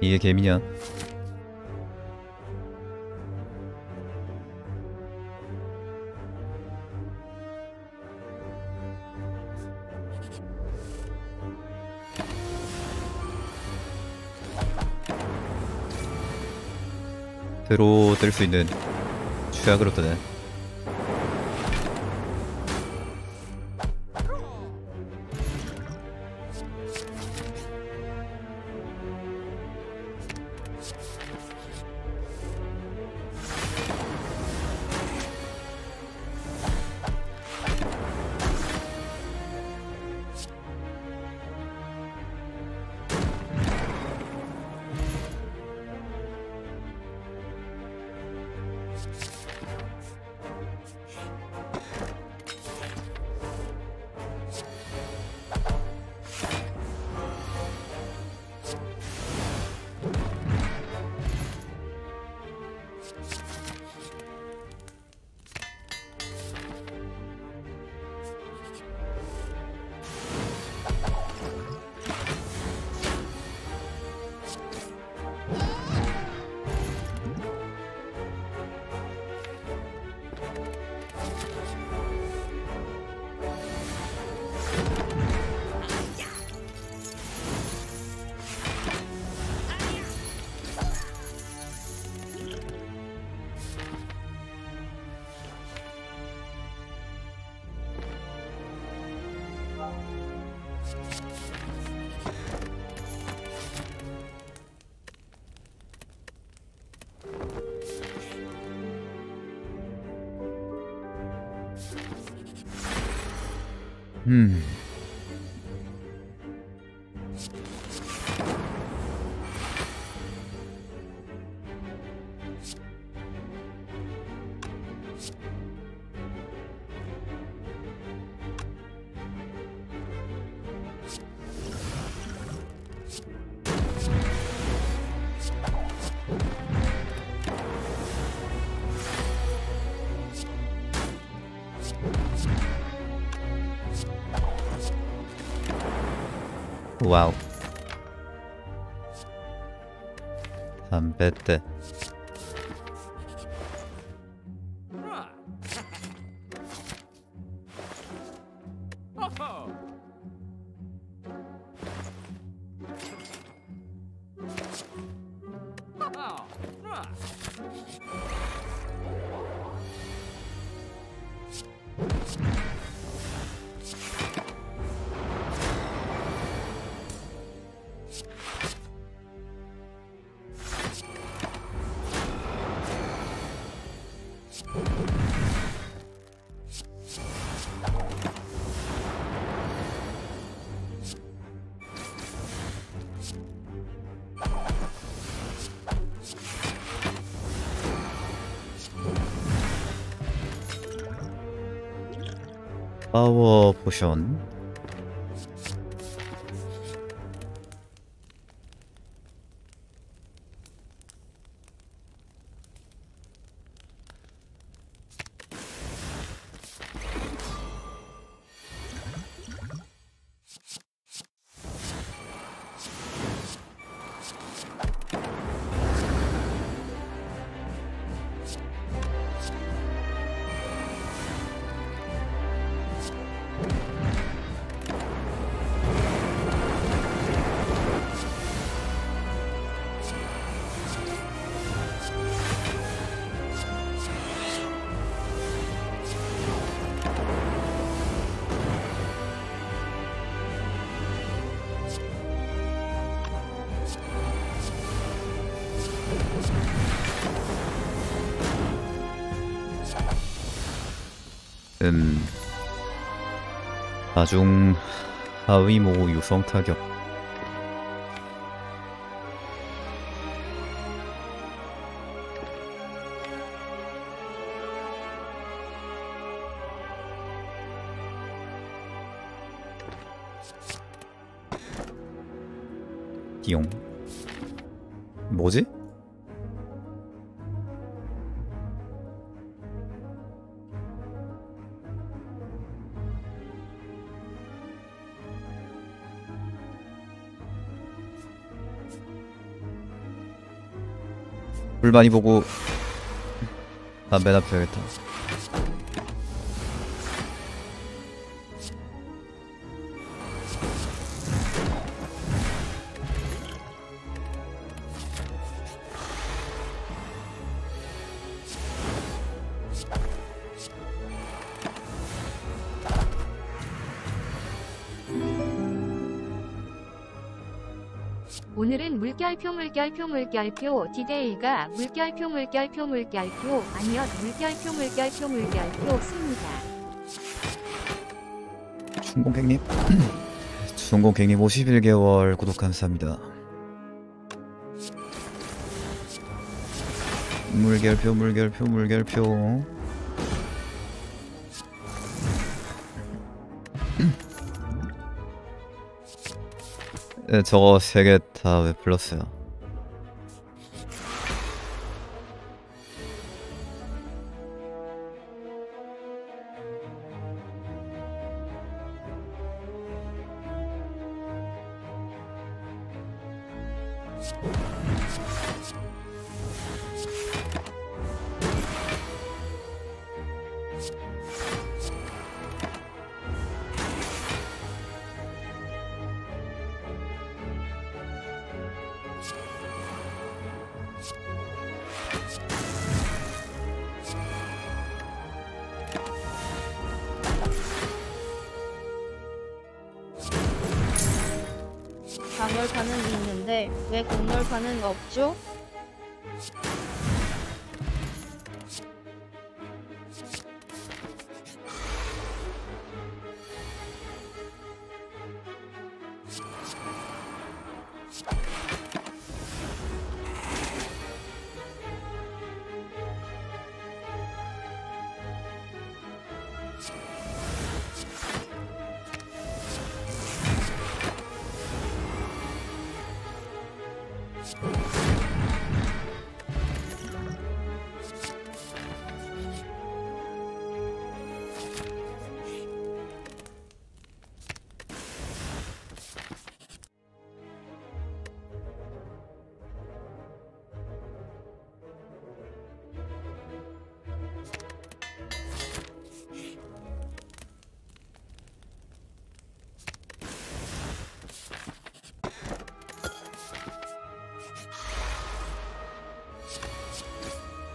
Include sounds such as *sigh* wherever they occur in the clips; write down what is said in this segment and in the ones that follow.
이게 개미냐? 들어들 수 있는 취약으로 뜨네. 음. 와우. 담 파워 포션. 나중 하위모 유성 타격. 띠용. 뭐지? 불 많이 보고 담배나 피워야겠다 물결표 물결표 물결표 디데이가 물결표 물결표 물결표 아니요 물결표 물결표 물결표 씁니다. 충공객님. 충공객님 51개월 구독 감사합니다. 물결표 물결표 물결표. *clears throat* 네, 저거 세 개 다 왜 불렀어요 강월파는 있는데 왜 공월파는 없죠?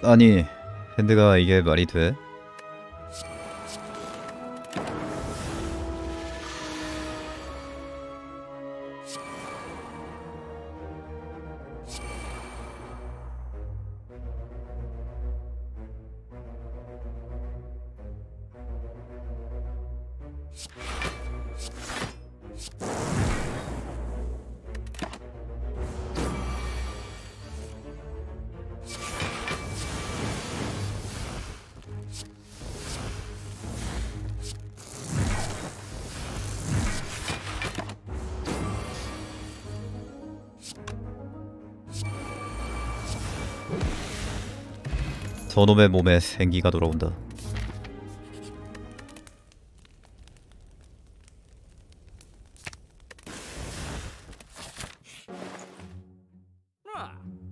아니 핸드가 이게 말이 돼? 저놈의 몸에 생기가 돌아온다.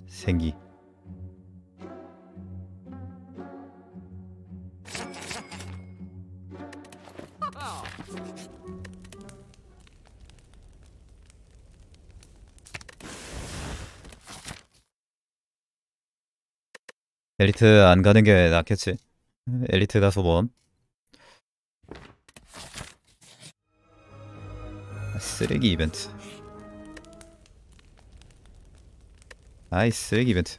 생기. 엘리트 안 가는 게 낫겠지. 엘리트 가서 뭐? 쓰레기 이벤트. 아이 쓰레기 이벤트.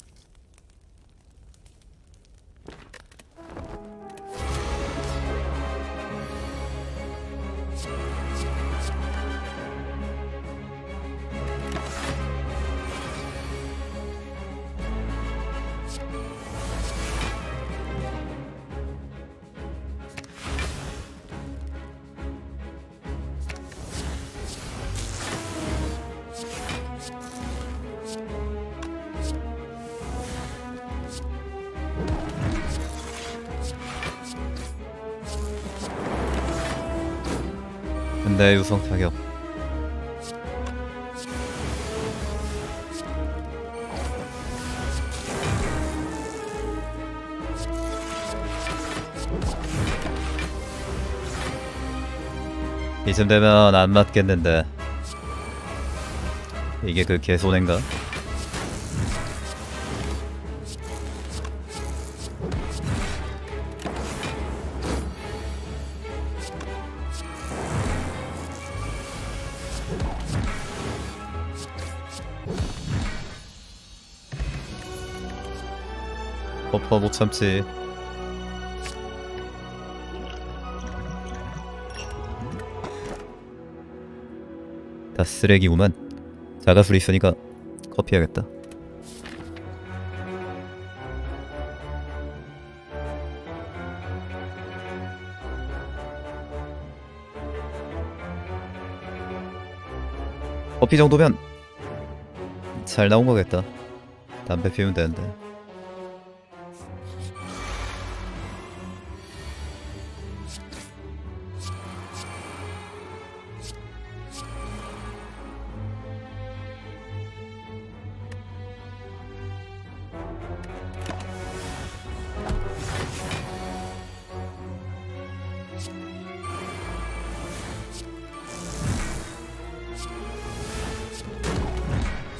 이쯤 되면 안 맞겠는데 이게 그 개손인가? 버퍼 못 참지 다 쓰레기구만. 자가술 있으니까 커피 해야겠다. 커피 정도면 잘 나온 거겠다. 담배 피우면 되는데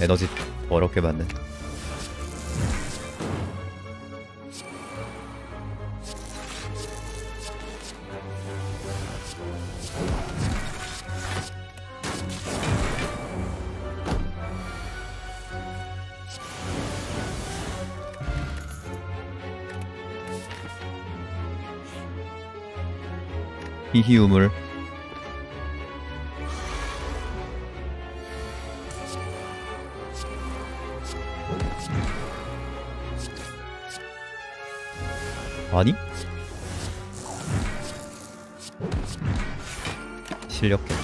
에너지 어렵게 받네 히히 우물 실력계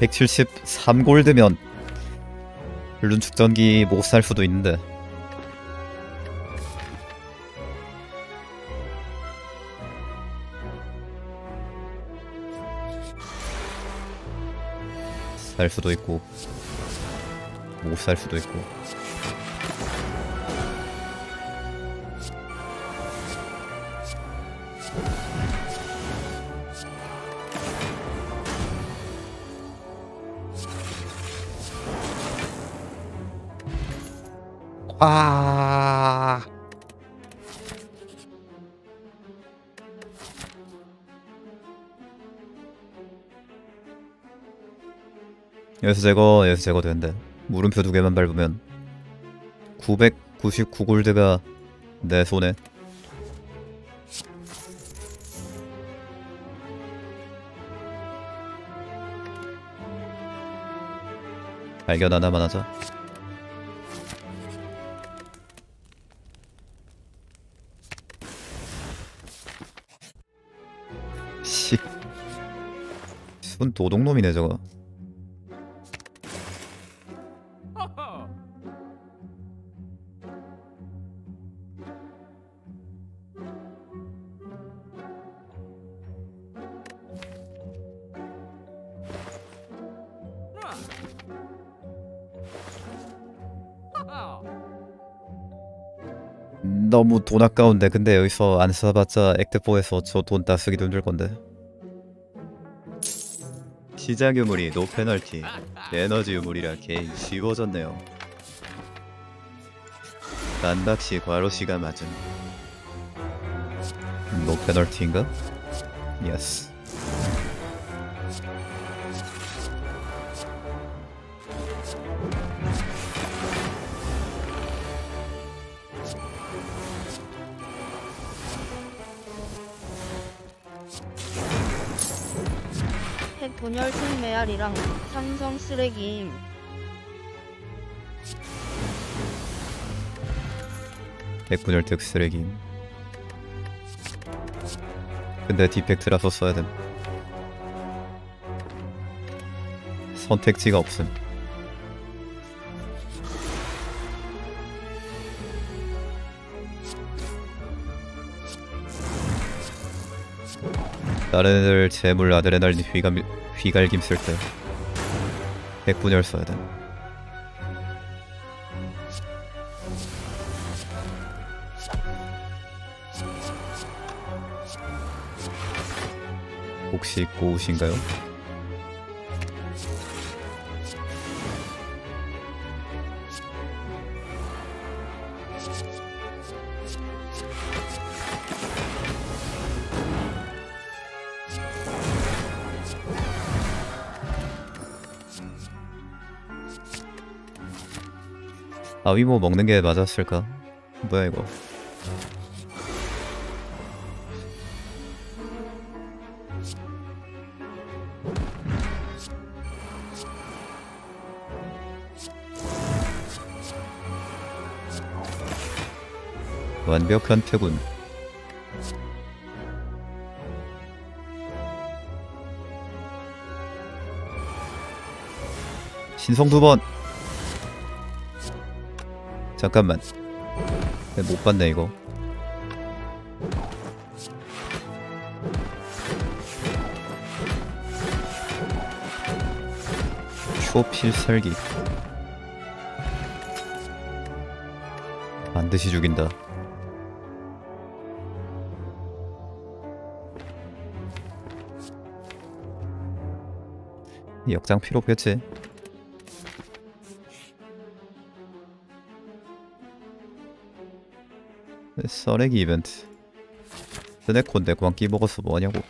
(173골드면) 룬 축전기 못 살 수도 있는데 살 수도 있고 못 살 수도 있고 여기서 제거 여기서 제거 되는데 물음표 두 개만 밟으면 999골드가 내 손에 발견 하나만 하자 씨. 순 도둑놈이네 저거. 너무 돈 아까운데 근데 여기서 안 써봤자 Act 4에서 저 돈 다 쓰기도 힘들 건데. 시작 유물이 no 페널티 에너지 유물이라 개인 쉬워졌네요. 난박시 과로시가 맞음 no 페널티인가? yes 분열층 메아리랑 삼성 쓰레기임. 백분열 특 쓰레기 근데 디펙트라서 써야 됨. 선택지가 없음. 다른 애들 재물 아드레날린 휘감, 휘갈김 쓸 때 백분열 써야 돼 혹시 꼬우신가요? 아 위모 먹는 게 맞았을까? 뭐야 이거? 완벽한 패군 신성 두번 잠깐만. 내가 못 봤네 이거. 초필살기. 반드시 죽인다. 역장 필요 없겠지 써내기 이벤트. 스네콘데 광기 먹어서 뭐하냐고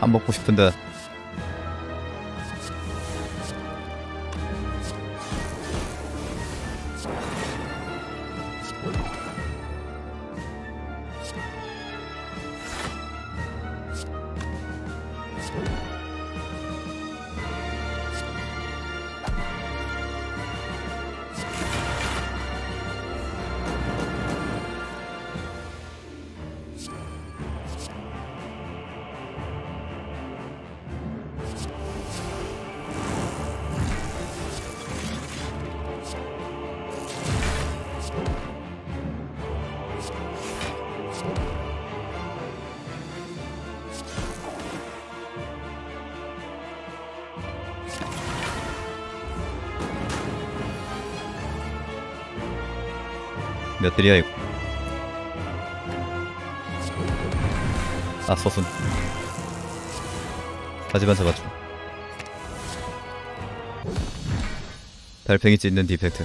안 먹고 싶은데 몇 들이야 이거? 아 소순. 하지만 잡았죠 달팽이 찢는 디펙트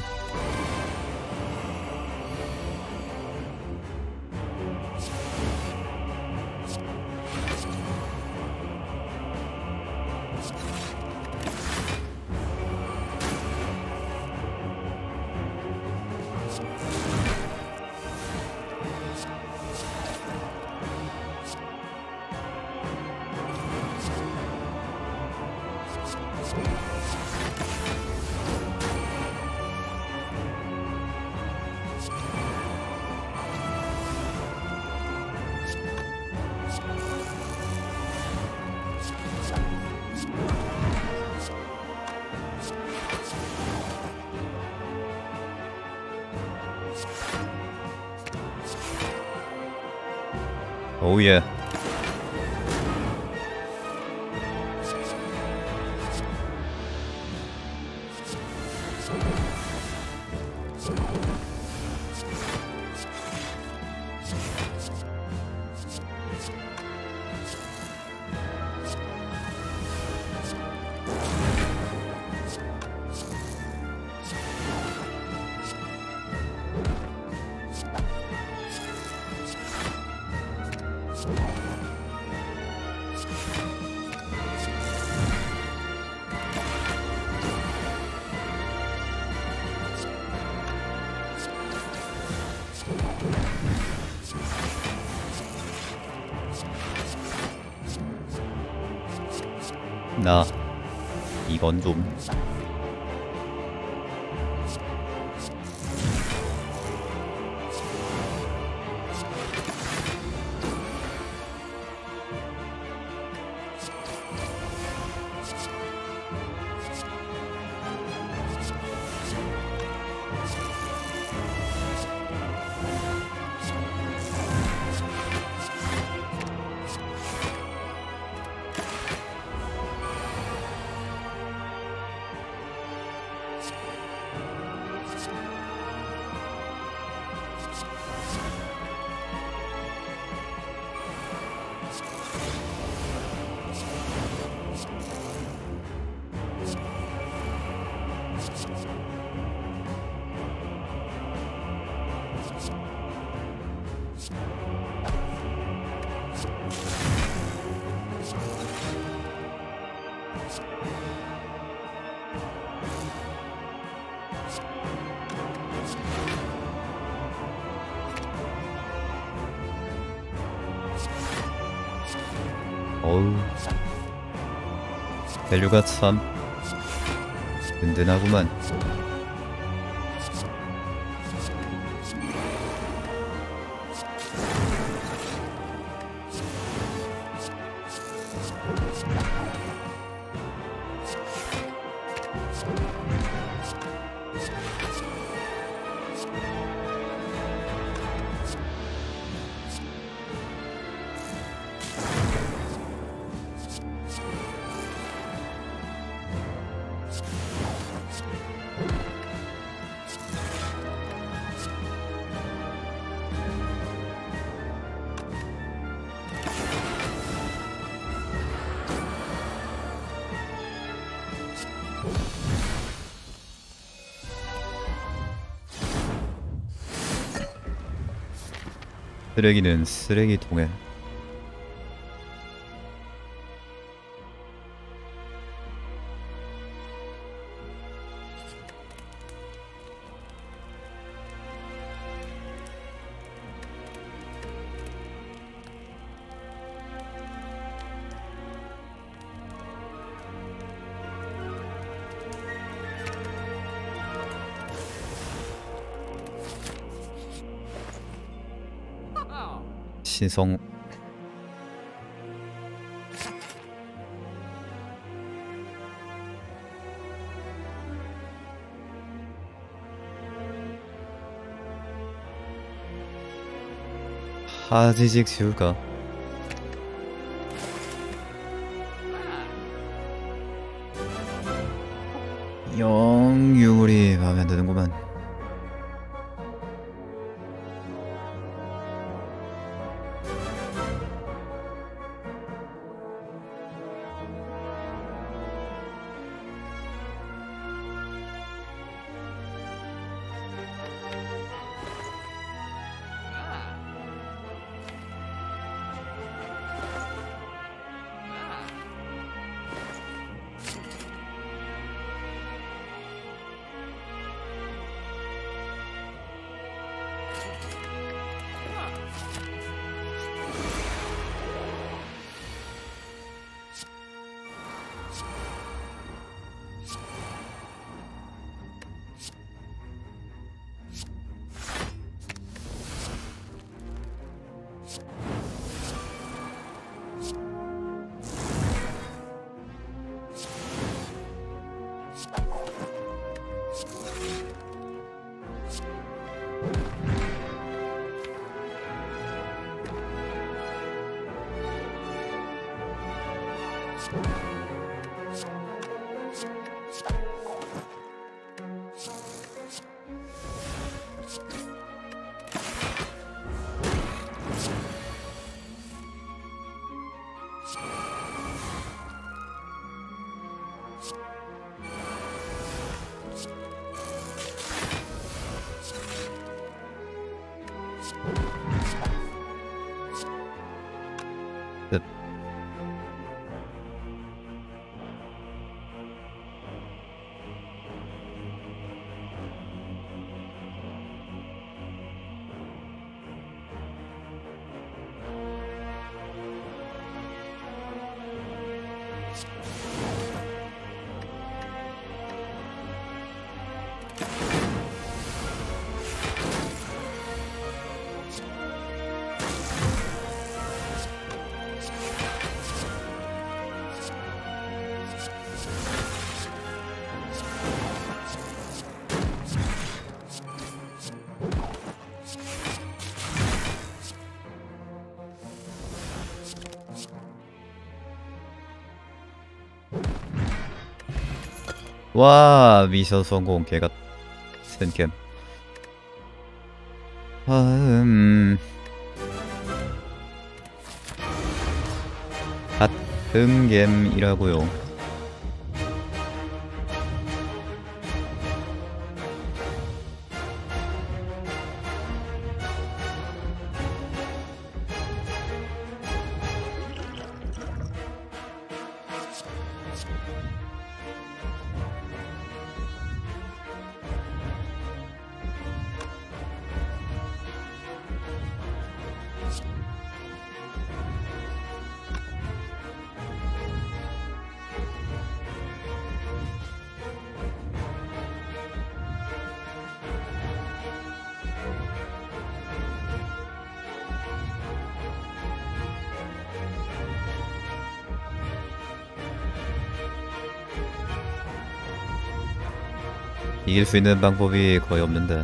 오예 밸류가 참 든든하구만 쓰레기는 쓰레기통에 신성. 하지직 지울까 와 미션 성공 개가 센캠 다음. 갓흠겜이라고요 이길 수 있는 방법이 거의 없는데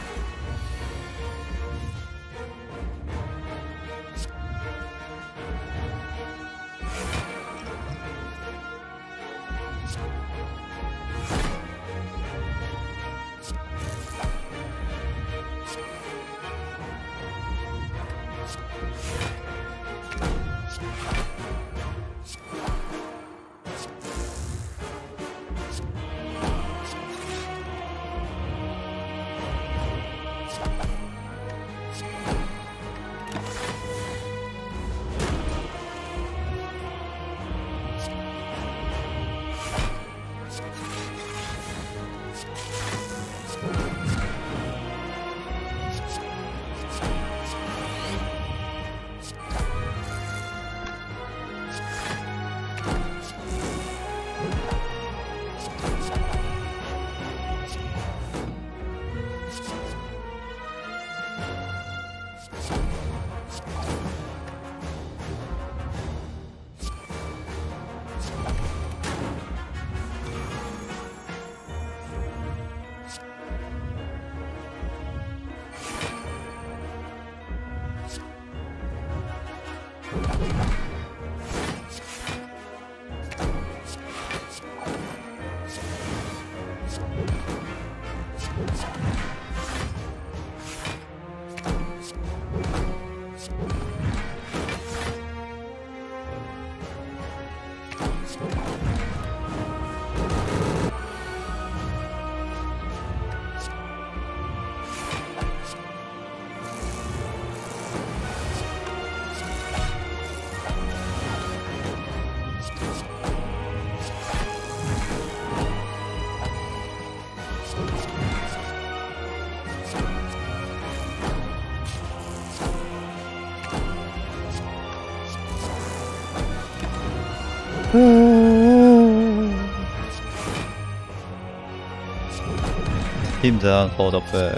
팀장 허접해.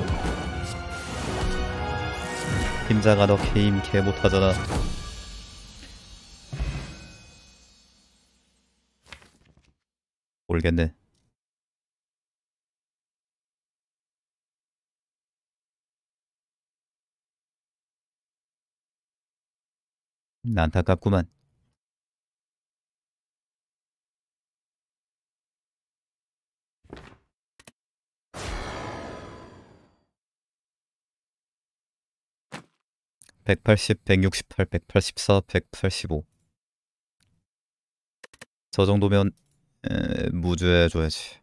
팀장아 너 게임 개 못하잖아. 모르겠네. 안타깝구만 백팔십, 백육십팔, 백팔십사, 백팔십오. 저 정도면 에, 무주해줘야지.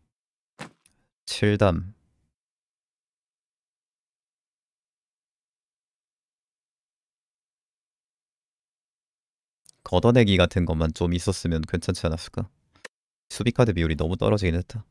칠담. 걷어내기 같은 것만 좀 있었으면 괜찮지 않았을까? 수비 카드 비율이 너무 떨어지긴 했다.